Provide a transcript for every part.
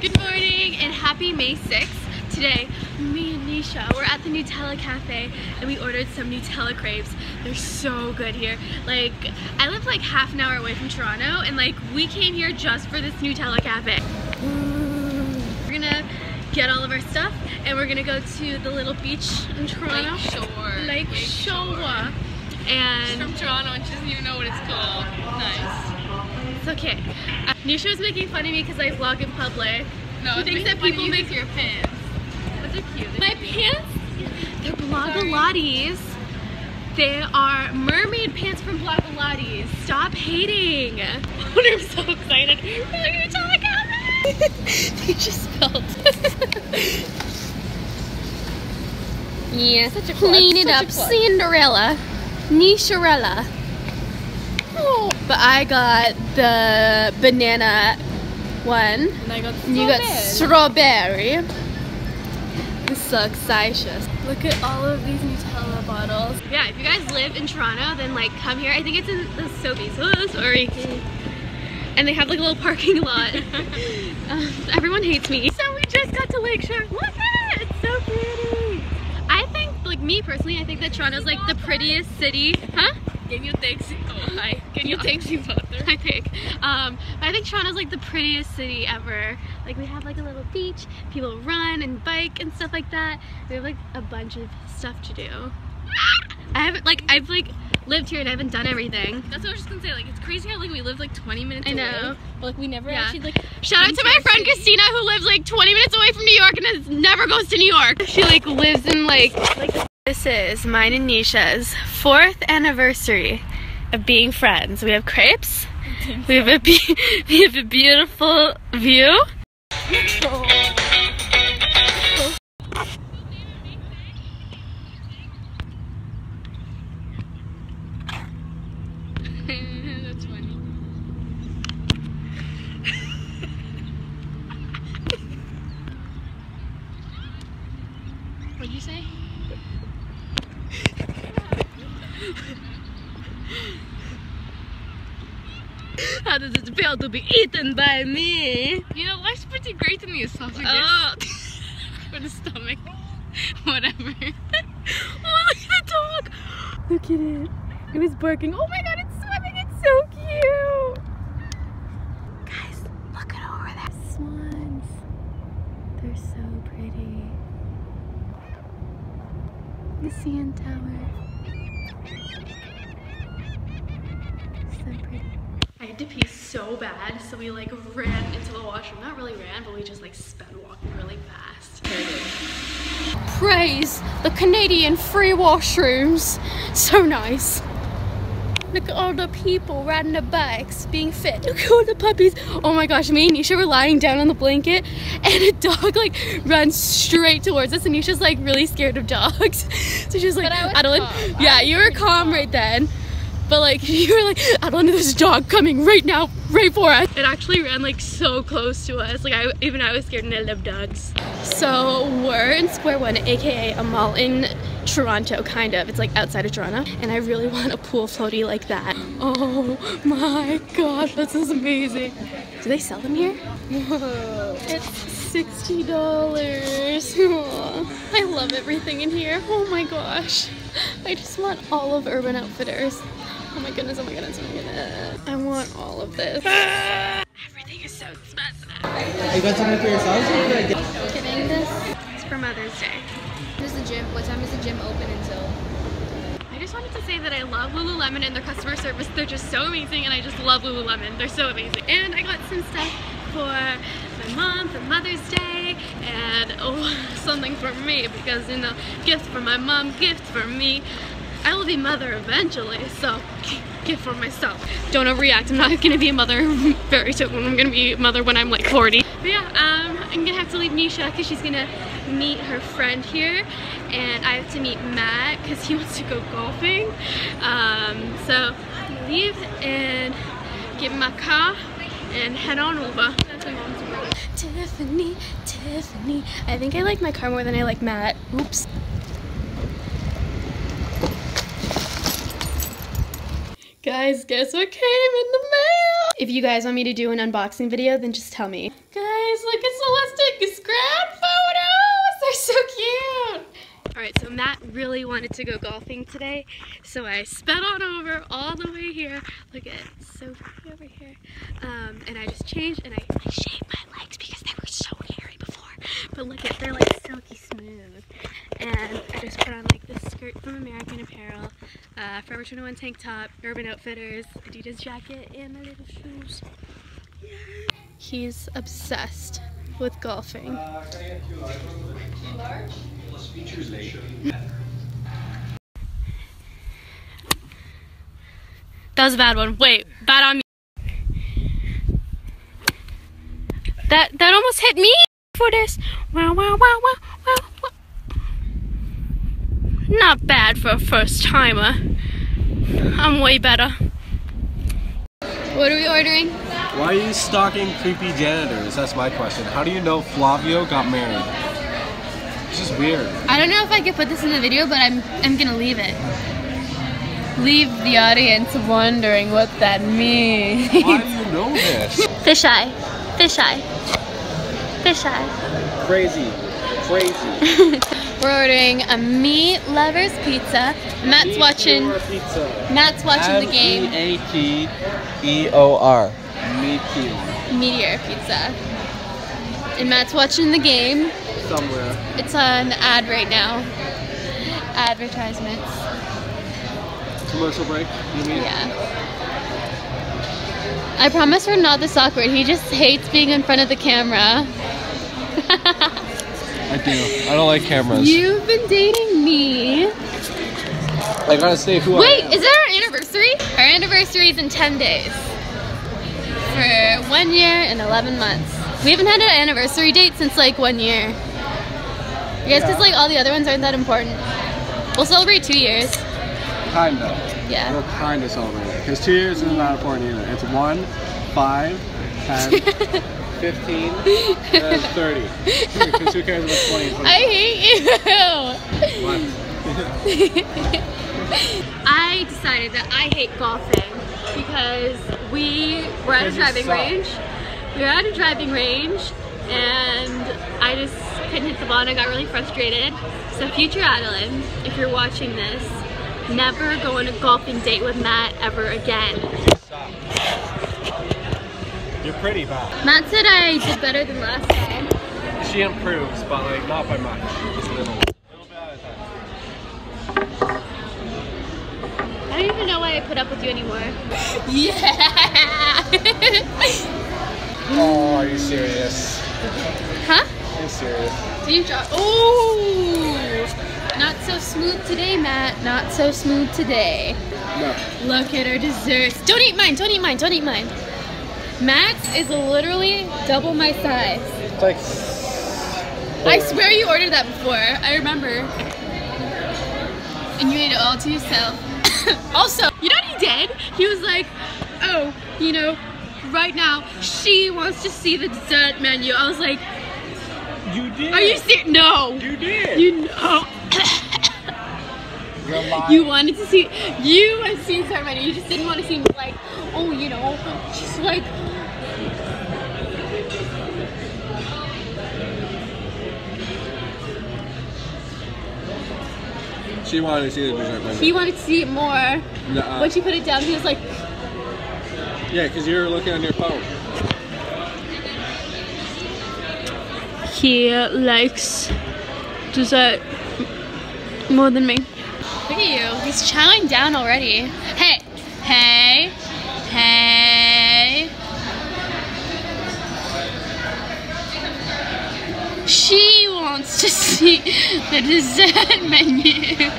good. Morning and happy May 6th. Today, me and Nisha, we're at the Nutella Cafe and we ordered some Nutella crepes. They're so good here. Like, I live like half an hour away from Toronto and like we came here just for this Nutella Cafe. We're gonna get all of our stuff and we're gonna go to the little beach in Toronto. Lake Shore. Lake Shore. And She's from Toronto and she doesn't even know what it's called. Nice. It's okay. Uh, Nisha was making fun of me because I vlog in public. No, it's thinks that people make your pants. But they're cute. They're My cute. pants, they're Blogilates. They are mermaid pants from Blogilates. Stop hating. I'm so excited. We're gonna talk about it. they just spelled. yeah, Such a clean it such up. Cinderella, Nisharella. Oh, but I got the banana one. And I got You got strawberry. strawberry. This is so exciting. Look at all of these Nutella bottles. Yeah, if you guys live in Toronto, then like come here. I think it's in the Sobeys. Oh, sorry. And they have like a little parking lot. um, everyone hates me. So we just got to Lakeshore. Look at it! It's so pretty. I think, like me personally, I think that Toronto's like the prettiest city. Huh? Can you taxi? Oh, hi. Can you Yeah. taxi water? I think. Um, but I think Toronto's like the prettiest city ever. Like we have like a little beach, people run and bike and stuff like that. We have like a bunch of stuff to do. I haven't like I've like lived here and I haven't done everything. That's what I was just gonna say. Like, it's crazy how like we live like 20 minutes away. I away. know. But like we never Yeah. actually like. Shout out to my friend Christina who lives like 20 minutes away from New York and has never goes to New York. She like lives in like like this is mine and Nisha's fourth anniversary of being friends. We have crepes. We have a be- we have a beautiful view. What'd you say? How does it feel to be eaten by me? You know, life's pretty great in the esophagus. Oh, For the stomach. Whatever. oh, look at the dog. Look at it. It was barking. Oh my god, it's swimming. It's so cute. Guys, look at over there. Swans. They're so pretty. The CN Tower. So pretty. I had to pee so bad, so we like ran into the washroom. Not really ran, but we just like sped walking really fast. Praise the Canadian free washrooms. So nice. Look at all the people riding their bikes, being fit. Look at all the puppies. Oh my gosh, me and Nisha were lying down on the blanket and a dog like runs straight towards us and Nisha's like really scared of dogs. So she's like, But Adelaine, calm. yeah, I you were calm calm. right then. But like you were like, there's a dog coming right now, right for us. It actually ran like so close to us. Like I even I was scared and I love dogs. So we're in Square One, aka a mall in Toronto, kind of. It's like outside of Toronto. And I really want a pool floaty like that. Oh my gosh, this is amazing. Do they sell them here? Whoa. It's $60. Aw, I love everything in here. Oh my gosh. I just want all of Urban Outfitters. Oh my goodness, oh my goodness, oh my goodness. I want all of this. Everything is so expensive. You got something for yourselves or for a gift? Getting this. It's for Mother's Day. Is the gym? What time is the gym open until? I just wanted to say that I love Lululemon and their customer service. They're just so amazing, and I just love Lululemon. They're so amazing. And I got some stuff for my mom for Mother's Day, and oh, something for me because you know, gift for my mom, gift for me. I will be mother eventually, so gift for myself. Don't overreact. I'm not gonna be a mother very soon. I'm gonna be a mother when I'm like 40. But yeah, um, I'm gonna have to leave Nisha because she's gonna meet her friend here, and I have to meet Matt because he wants to go golfing. Um, so I'm leave and get my car and head on over. Tiffany, Tiffany. I think I like my car more than I like Matt. Oops. Guys, guess what came in the mail? If you guys want me to do an unboxing video, then just tell me. Guys, look at Celestica's grad photos! They're so cute! Alright, so Matt really wanted to go golfing today, so I sped on over all the way here. Look at it, so pretty over here. Um, and I just changed and I, I shaved my legs because they were so hairy. But look at they're like silky smooth. And I just put on like this skirt from American Apparel, uh, Forever 21 tank top, Urban Outfitters, Adidas jacket, and my little shoes. He's obsessed with golfing. That was a bad one. Wait, bad on me. That that almost hit me for this. Wow, wow, wow, wow, wow, wow. Not bad for a first timer. I'm way better. What are we ordering? Why are you stalking creepy janitors? That's my question. How do you know Flavio got married? It's just weird. I don't know if I could put this in the video, but I'm I'm gonna leave it. Leave the audience wondering what that means. Why do you know this? Fish eye. Fish eye. Fish eye. Crazy. Crazy. We're ordering a meat lovers pizza. Matt's watching Pizza. Matt's watching the game. M-E-A-T-E-O-R. Meaty. Meteor Pizza. And Matt's watching the game. Somewhere. It's on ad right now. Advertisements. Commercial break, you mean? Yeah. I promise we're not this awkward. He just hates being in front of the camera. I do. I don't like cameras. You've been dating me. I gotta say who Wait, I am. is that our anniversary? Our anniversary is in 10 days. For one year and 11 months. We haven't had an anniversary date since like one year. I guess because Yeah. like all the other ones aren't that important. We'll celebrate two years. Kinda. Yeah. We'll kinda celebrate Because two years is not important either. It's one, five, ten, fifteen, and thirty. Because who cares about twenty? and I hate you. What? I decided that I hate golfing because we were at a driving range. We were at a driving range and I just couldn't hit the ball and I got really frustrated. So future Adelaine, if you're watching this, never go on a golfing date with Matt ever again. You're pretty bad. Matt said I did better than last time. She improves, but like not by much. Just a little. Little bit at a time. I don't even know why I put up with you anymore. yeah! Oh, are you serious? huh? Are you serious? Do you drop? Oh! Not so smooth today, Matt. Not so smooth today. No. Look at our desserts. Don't eat mine. Don't eat mine. Don't eat mine. Matt's is literally double my size. It's like I swear you ordered that before. I remember. And you ate it all to yourself. also, you know what he did? He was like, oh, you know, right now she wants to see the dessert menu. I was like, you did. are you serious? No. You did. You know. Oh. Lying. You wanted to see you wanted to see the dessert menu. You just didn't want to see me like, oh, you know, just like She wanted to see the dessert menu. he wanted to see it more. Nuh-uh. Once you put it down, he was like, Yeah, because you're looking on your phone. he likes dessert more than me. Look at you. He's chowing down already. Hey, hey, hey. The dessert menu.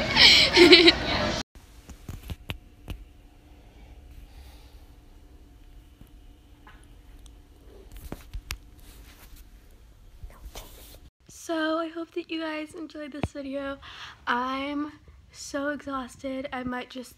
So I hope that you guys enjoyed this video. I'm so exhausted. I might just...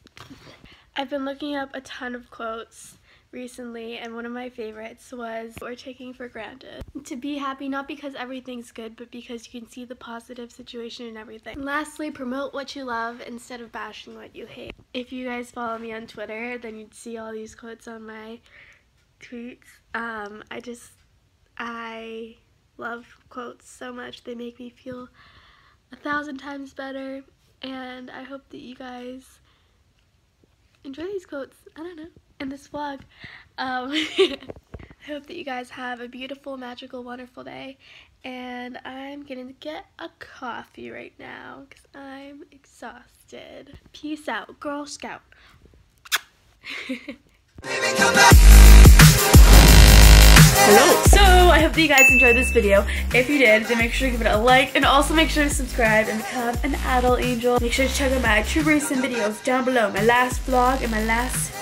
I've been looking up a ton of quotes recently and one of my favorites was we're taking for granted. To be happy not because everything's good but because you can see the positive situation in everything. Lastly, promote what you love instead of bashing what you hate. If you guys follow me on Twitter then you'd see all these quotes on my tweets. Um, I just, I love quotes so much. They make me feel a thousand times better. And I hope that you guys enjoy these quotes. I don't know. In this vlog. Um, I hope that you guys have a beautiful, magical, wonderful day. And I'm gonna get a coffee right now because I'm exhausted. Peace out, Girl Scout. Hello! So, I hope that you guys enjoyed this video. If you did, then make sure to give it a like and also make sure to subscribe and become an adult angel. Make sure to check out my True Racing videos down below. My last vlog and my last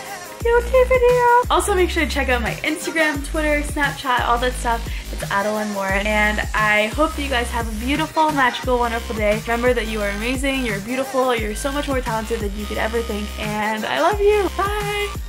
YouTube video. Also make sure to check out my Instagram, Twitter, Snapchat, all that stuff. It's Adelaine Morin. And I hope that you guys have a beautiful, magical, wonderful day. Remember that you are amazing, you're beautiful, you're so much more talented than you could ever think. And I love you. Bye!